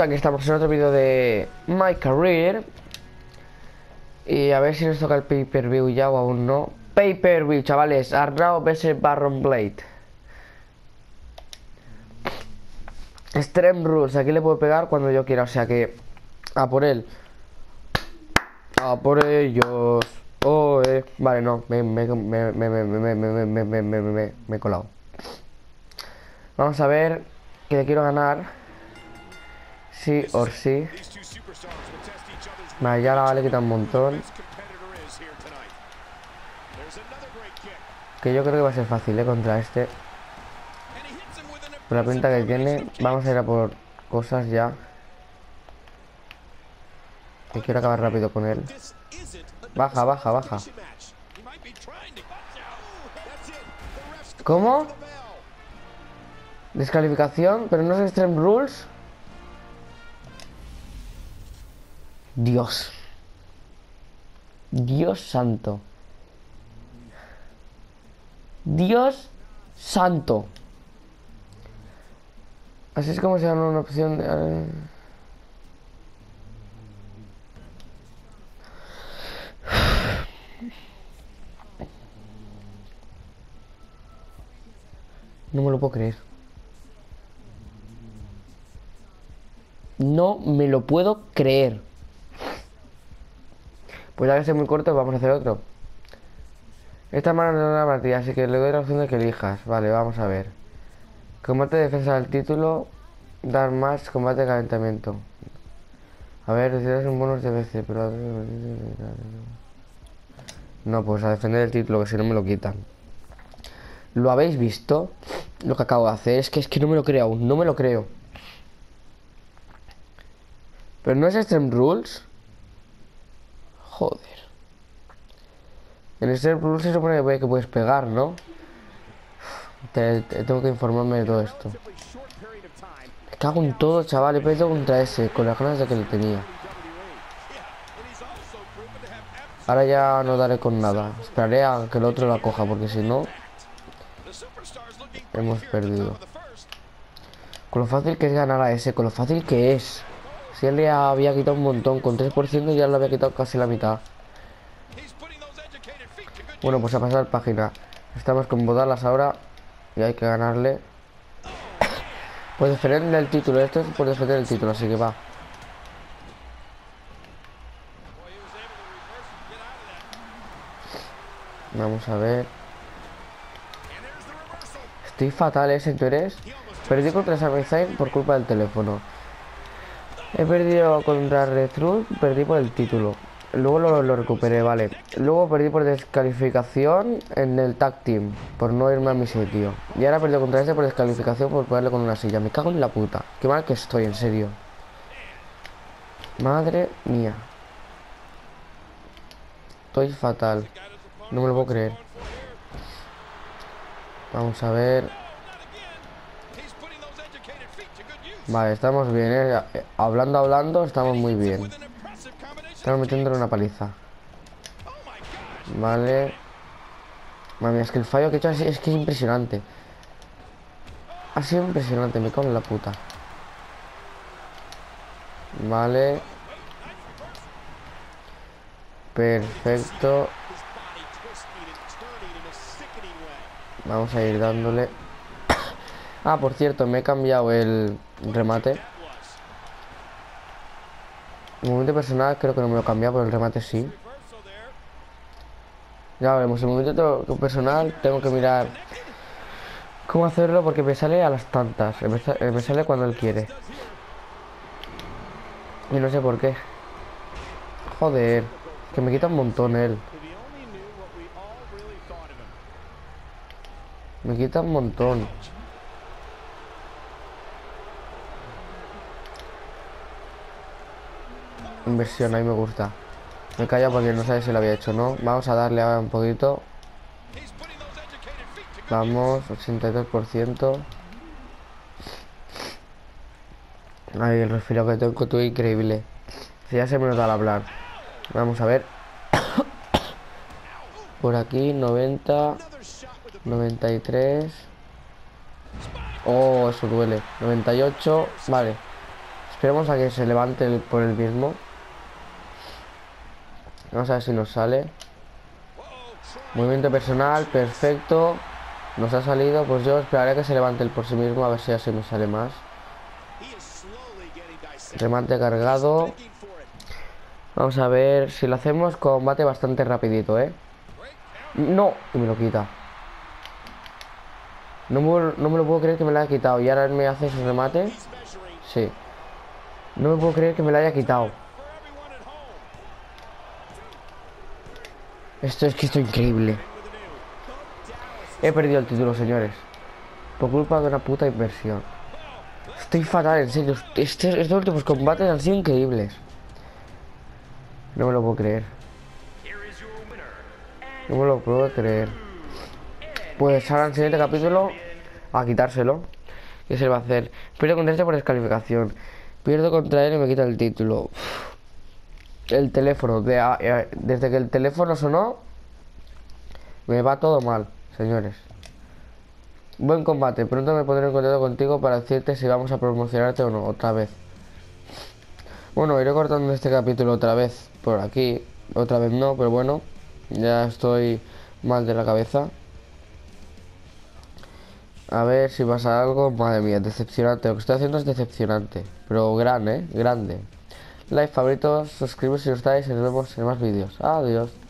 aquí estamos en otro vídeo de My Career Y a ver si nos toca el pay-per-view ya o aún no Pay-per-view, chavales, Arnau vs Baron Blade Extreme Rules, aquí le puedo pegar cuando yo quiera, o sea que... A por él A por ellos Oh, eh. Vale, no, me, me, me, me, me, me, me, me, me, me, me he colado Vamos a ver que le quiero ganar Sí o sí Vale, ya la le quita un montón Que yo creo que va a ser fácil, ¿eh? Contra este Por la pinta que tiene Vamos a ir a por cosas ya Que quiero acabar rápido con él Baja, baja, baja ¿Cómo? Descalificación, pero no es Extreme Rules. Dios. Dios santo. Dios santo. Así es como se llama una opción de... Eh. No me lo puedo creer. No me lo puedo creer. Pues ya que es muy corto, vamos a hacer otro. Esta mano no una partida, así que le doy la opción de que elijas. Vale, vamos a ver. Combate de defensa del título. Dar más combate de calentamiento. A ver, recibes un bonus de BC, pero... No, pues a defender el título, que si no me lo quitan. ¿Lo habéis visto? Lo que acabo de hacer. Es que, es que no me lo creo aún, no me lo creo. Pero no es Extreme Rules. Joder. En Extreme Rules se supone que puedes pegar, ¿no? tengo que informarme de todo esto. Me cago en todo, chaval. He perdido contra ese, con las ganas de que lo tenía. Ahora ya no daré con nada. Esperaré a que el otro la coja, porque si no... Hemos perdido. Con lo fácil que es ganar a ese, con lo fácil que es. Le había quitado un montón, con 3% ya le había quitado casi la mitad. Bueno, pues a pasar página. Estamos con Bodalas ahora y hay que ganarle. Pues defender el título, esto es por defender el título, así que va. Vamos a ver. Estoy fatal, ese ¿eh, tú eres. Perdí contra Sami por culpa del teléfono. He perdido contra Retruth, perdí por el título. Luego lo, recuperé, vale. Luego perdí por descalificación en el tag team, por no irme a mi sitio. Y ahora perdí contra este por descalificación por ponerle con una silla. Me cago en la puta. Qué mal que estoy, en serio. Madre mía. Estoy fatal. No me lo puedo creer. Vamos a ver. Vale, estamos bien, ¿eh? Hablando, hablando, estamos muy bien. Estamos metiéndole una paliza. Vale. Mami, es que el fallo que he hecho es, es que es impresionante. Ha sido impresionante, me cago en la puta. Vale. Perfecto. Vamos a ir dándole. Ah, por cierto, me he cambiado el remate. Momento personal creo que no me lo cambia, pero el remate sí. Ya veremos, el momento personal tengo que mirar cómo hacerlo porque me sale a las tantas. Me sale cuando él quiere. Y no sé por qué. Joder, que me quita un montón él. Me quita un montón. Inversión, ahí me gusta. Me calla porque no sabe si lo había hecho no. Vamos a darle ahora un poquito. Vamos, 82%. Ay, el resfriado que tengo tú increíble. Ya se me nota al hablar. Vamos a ver. Por aquí, 90. 93. Oh, eso duele. 98. Vale. Esperemos a que se levante el- por el mismo. Vamos a ver si nos sale. Movimiento personal, perfecto. Nos ha salido, pues yo esperaré que se levante el por sí mismo, a ver si así me sale más. Remate cargado. Vamos a ver si lo hacemos combate bastante rapidito, ¿eh? No, y me lo quita. No me, no me lo puedo creer que me lo haya quitado. Y ahora me hace su remate. Sí. No me puedo creer que me lo haya quitado. Esto es que esto es increíble. He perdido el título, señores. Por culpa de una puta inversión. Estoy fatal, en serio. Este- estos últimos combates han sido increíbles. No me lo puedo creer. No me lo puedo creer. Pues ahora en el siguiente capítulo a quitárselo. ¿Qué se le va a hacer? Pierdo contra este por descalificación. Pierdo contra él y me quita el título. El teléfono. de- a- desde que el teléfono sonó, me va todo mal, señores. Buen combate. Pronto me pondré en contacto contigo para decirte si vamos a promocionarte o no, otra vez. Bueno, iré cortando este capítulo otra vez por aquí. Otra vez no, pero bueno. Ya estoy mal de la cabeza. A ver si pasa algo. Madre mía, decepcionante. Lo que estoy haciendo es decepcionante. Pero grande, ¿eh? Grande. Like, favoritos, suscribiros si os estáis y nos vemos en más vídeos. Adiós.